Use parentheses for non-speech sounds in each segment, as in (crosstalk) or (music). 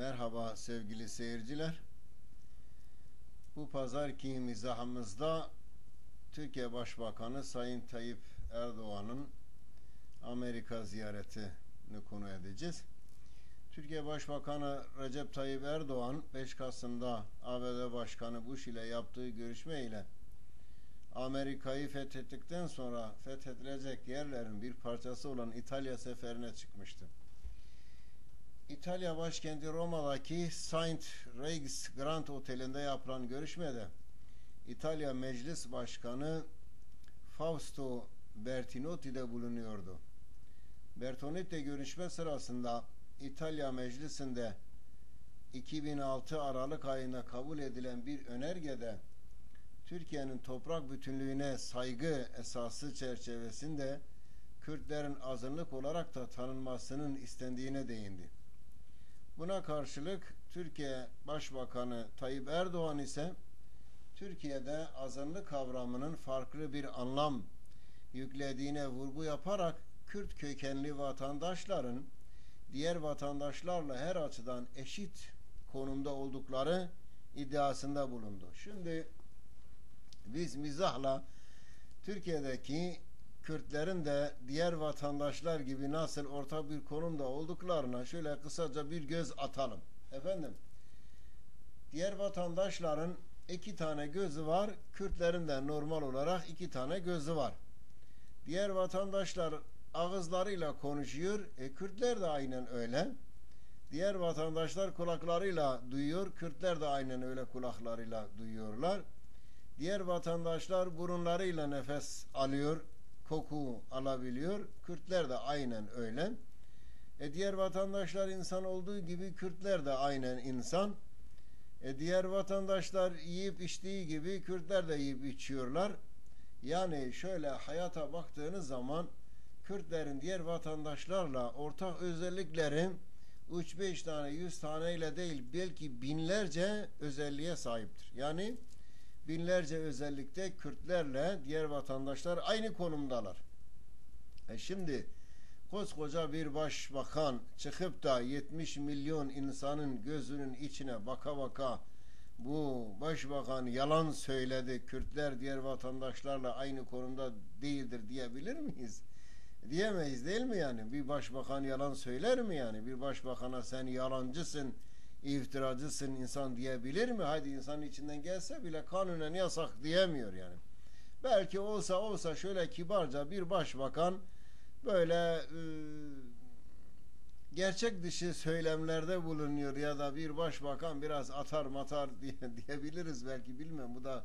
Merhaba sevgili seyirciler. Bu pazarki mizahımızda Türkiye Başbakanı Sayın Tayyip Erdoğan'ın Amerika ziyaretini konu edeceğiz. Türkiye Başbakanı Recep Tayyip Erdoğan 5 Kasım'da ABD Başkanı Bush ile yaptığı görüşme ile Amerika'yı fethettikten sonra fethedilecek yerlerin bir parçası olan İtalya seferine çıkmıştı. İtalya başkenti Roma'daki Saint Regis Grand Oteli'nde yapılan görüşmede İtalya Meclis Başkanı Fausto Bertinotti de bulunuyordu. Bertinotti görüşme sırasında İtalya Meclisi'nde 2006 Aralık ayında kabul edilen bir önergede Türkiye'nin toprak bütünlüğüne saygı esası çerçevesinde Kürtlerin azınlık olarak da tanınmasının istendiğine değindi. Buna karşılık Türkiye Başbakanı Tayyip Erdoğan ise Türkiye'de azınlık kavramının farklı bir anlam yüklediğine vurgu yaparak Kürt kökenli vatandaşların diğer vatandaşlarla her açıdan eşit konumda oldukları iddiasında bulundu. Şimdi biz mizahla Türkiye'deki Kürtlerin de diğer vatandaşlar gibi nasıl orta bir konumda olduklarına şöyle kısaca bir göz atalım. Efendim, diğer vatandaşların iki tane gözü var, Kürtlerin de normal olarak iki tane gözü var. Diğer vatandaşlar ağızlarıyla konuşuyor, e, Kürtler de aynen öyle. Diğer vatandaşlar kulaklarıyla duyuyor, Kürtler de aynen öyle kulaklarıyla duyuyorlar. Diğer vatandaşlar burunlarıyla nefes alıyor, koku alabiliyor. Kürtler de aynen öyle. E diğer vatandaşlar insan olduğu gibi Kürtler de aynen insan. E diğer vatandaşlar yiyip içtiği gibi Kürtler de yiyip içiyorlar. Yani şöyle hayata baktığınız zaman Kürtlerin diğer vatandaşlarla ortak özellikleri 3-5 tane 100 tane ile değil belki binlerce özelliğe sahiptir. Yani binlerce özellikte Kürtlerle diğer vatandaşlar aynı konumdalar. E şimdi koskoca bir başbakan çıkıp da 70 milyon insanın gözünün içine baka baka bu başbakan yalan söyledi Kürtler diğer vatandaşlarla aynı konumda değildir diyebilir miyiz? Diyemeyiz değil mi yani? Bir başbakan yalan söyler mi yani? Bir başbakana sen yalancısın, iftiracısın insan diyebilir mi? Haydi insanın içinden gelse bile kanunen yasak diyemiyor yani. Belki olsa olsa şöyle kibarca bir başbakan böyle e, gerçek dışı söylemlerde bulunuyor ya da bir başbakan biraz atar matar (laughs) diye, diyebiliriz belki bilmem bu da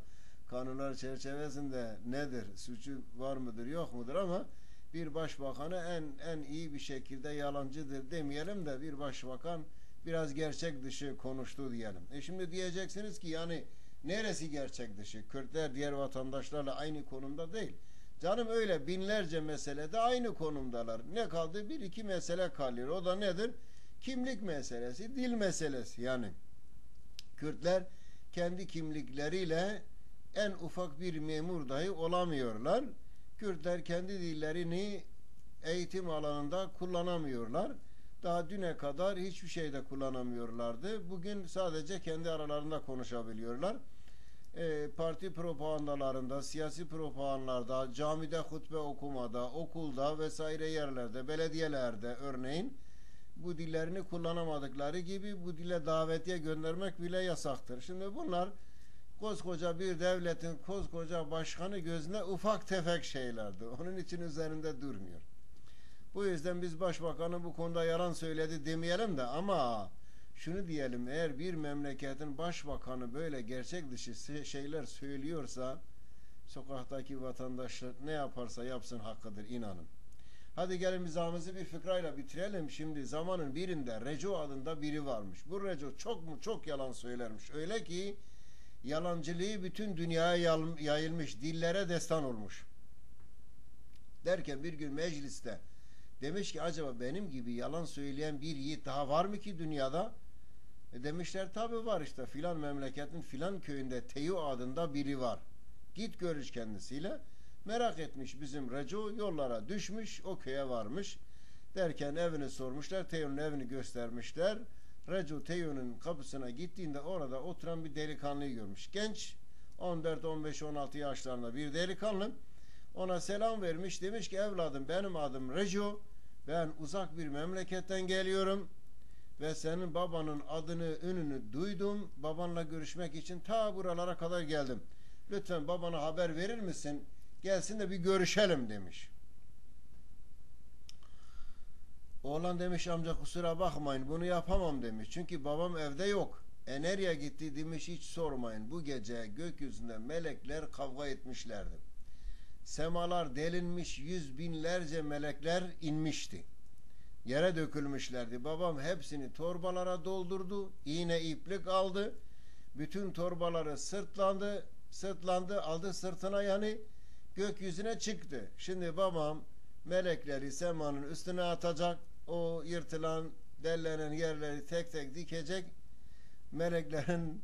kanunlar çerçevesinde nedir suçu var mıdır yok mudur ama bir başbakanı en en iyi bir şekilde yalancıdır demeyelim de bir başbakan biraz gerçek dışı konuştu diyelim. E şimdi diyeceksiniz ki yani neresi gerçek dışı? Kürtler diğer vatandaşlarla aynı konumda değil. Canım öyle binlerce meselede aynı konumdalar. Ne kaldı? Bir iki mesele kalıyor. O da nedir? Kimlik meselesi, dil meselesi. Yani Kürtler kendi kimlikleriyle en ufak bir memur dahi olamıyorlar. Kürtler kendi dillerini eğitim alanında kullanamıyorlar. Daha düne kadar hiçbir şeyde kullanamıyorlardı. Bugün sadece kendi aralarında konuşabiliyorlar. E, parti propagandalarında, siyasi propagandalarda, camide hutbe okumada, okulda vesaire yerlerde, belediyelerde örneğin bu dillerini kullanamadıkları gibi bu dile davetiye göndermek bile yasaktır. Şimdi bunlar koskoca bir devletin koskoca başkanı gözüne ufak tefek şeylerdi. Onun için üzerinde durmuyor. Bu yüzden biz başbakanın bu konuda yalan söyledi demeyelim de ama şunu diyelim eğer bir memleketin başbakanı böyle gerçek dışı şeyler söylüyorsa sokaktaki vatandaşlar ne yaparsa yapsın hakkıdır inanın. Hadi gelin mizahımızı bir fıkrayla bitirelim. Şimdi zamanın birinde Reco adında biri varmış. Bu Reco çok mu çok yalan söylermiş. Öyle ki yalancılığı bütün dünyaya yayılmış, dillere destan olmuş. Derken bir gün mecliste Demiş ki acaba benim gibi yalan söyleyen bir yiğit daha var mı ki dünyada? E demişler tabi var işte filan memleketin filan köyünde Teyu adında biri var. Git görüş kendisiyle. Merak etmiş bizim Reco yollara düşmüş o köye varmış. Derken evini sormuşlar. Teyu'nun evini göstermişler. Recu Teyun'un kapısına gittiğinde orada oturan bir delikanlıyı görmüş. Genç 14, 15, 16 yaşlarında bir delikanlı. Ona selam vermiş. Demiş ki evladım benim adım Recu. Ben uzak bir memleketten geliyorum. Ve senin babanın adını, ününü duydum. Babanla görüşmek için ta buralara kadar geldim. Lütfen babana haber verir misin? Gelsin de bir görüşelim demiş. Oğlan demiş amca kusura bakmayın bunu yapamam demiş. Çünkü babam evde yok. E nereye gitti demiş hiç sormayın. Bu gece gökyüzünde melekler kavga etmişlerdi. Semalar delinmiş yüz binlerce melekler inmişti. Yere dökülmüşlerdi. Babam hepsini torbalara doldurdu. İğne iplik aldı. Bütün torbaları sırtlandı. Sırtlandı aldı sırtına yani gökyüzüne çıktı. Şimdi babam melekleri semanın üstüne atacak. O yırtılan dellenen yerleri tek tek dikecek. Meleklerin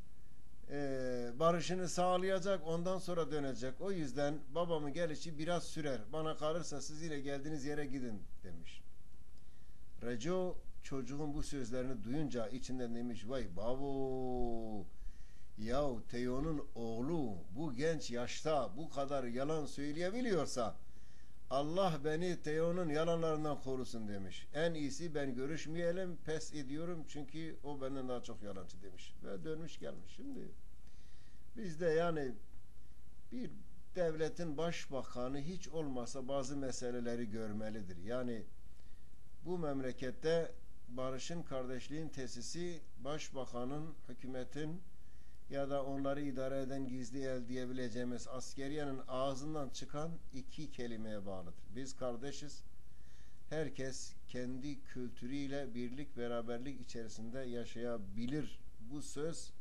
e, barışını sağlayacak. Ondan sonra dönecek. O yüzden babamın gelişi biraz sürer. Bana kalırsa siz yine geldiğiniz yere gidin demiş. Reco çocuğun bu sözlerini duyunca içinden demiş vay babu yahu Teo'nun oğlu bu genç yaşta bu kadar yalan söyleyebiliyorsa Allah beni Teo'nun yalanlarından korusun demiş. En iyisi ben görüşmeyelim pes ediyorum çünkü o benden daha çok yalancı demiş. Ve dönmüş gelmiş. Şimdi bizde yani bir devletin başbakanı hiç olmasa bazı meseleleri görmelidir. Yani bu memlekette barışın kardeşliğin tesisi başbakanın, hükümetin ya da onları idare eden gizli el diyebileceğimiz askeriyenin ağzından çıkan iki kelimeye bağlıdır. Biz kardeşiz. Herkes kendi kültürüyle birlik beraberlik içerisinde yaşayabilir. Bu söz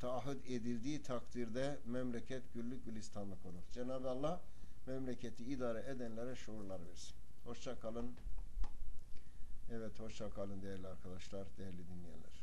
taahhüt edildiği takdirde memleket güllük gülistanlık olur. Cenab-ı Allah memleketi idare edenlere şuurlar versin. Hoşça kalın. Evet hoşça kalın değerli arkadaşlar, değerli dinleyenler.